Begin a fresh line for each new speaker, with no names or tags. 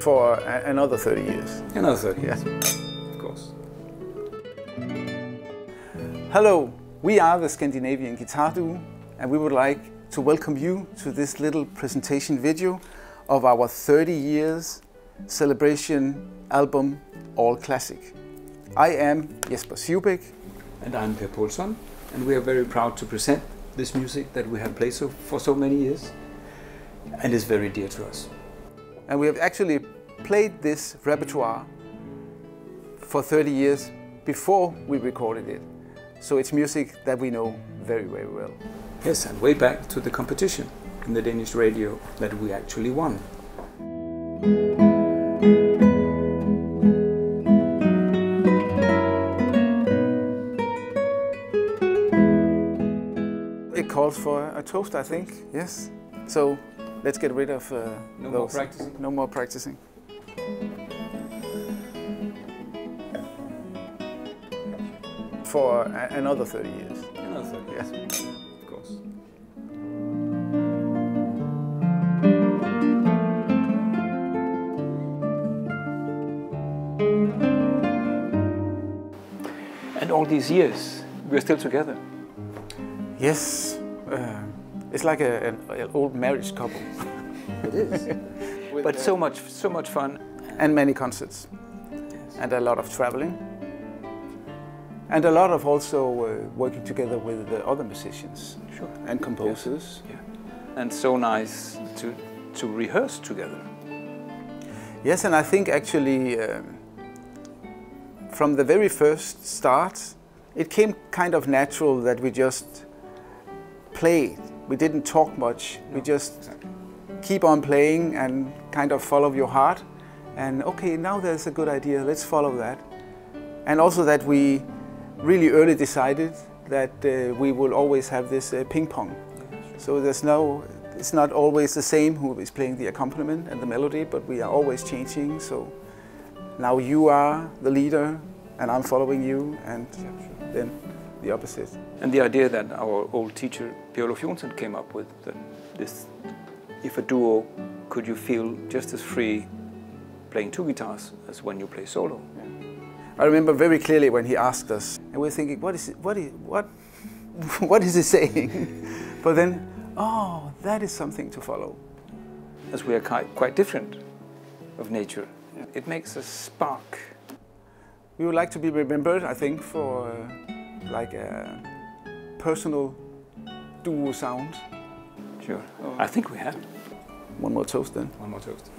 for another 30 years.
Another 30
Yes.
of course.
Hello, we are the Scandinavian Guitar Duo, and we would like to welcome you to this little presentation video of our 30 years celebration album, All Classic. I am Jesper Sivebæk,
And I'm Per Pålsson, and we are very proud to present this music that we have played so, for so many years, and is very dear to us.
And we have actually played this repertoire for 30 years before we recorded it. So it's music that we know very, very well.
Yes, and way back to the competition in the Danish radio that we actually won.
It calls for a toast, I think. Yes. So let's get rid of uh,
No more
those.
practicing.
No more practicing. For another 30 years.
Another 30
Yes.
of course. And all these years, we're still together.
Yes. Uh, it's like a, an, an old marriage couple.
It is. but so much, so much fun.
and many concerts
Yes.
and a lot of traveling and a lot of also uh, working together with the other musicians
Sure.
and composers.
Yeah. And so nice to to rehearse together.
Yes, and I think actually um from the very first start, it came kind of natural that we just played. We didn't talk much. We just keep on playing and kind of follow your heart. And okay, now there's a good idea. Let's follow that. And also that we really early decided that uh, we will always have this uh, ping pong. So there's no, it's not always the same who is playing the accompaniment and the melody, but we are always changing. So now you are the leader and I'm following you, and then the opposite.
And the idea that our old teacher Per-Olof Jonsson came up with that this, if a duo, could you feel just as free playing two guitars as when you play solo?
I remember very clearly when he asked us, and we're thinking, what is it, what is what what is he saying? but then, oh, that is something to follow.
As we are quite, quite different of nature, it makes us spark.
We would like to be remembered, I think, for uh, like a personal duo sound.
Sure. I think we have.
One more toast then.
One more toast.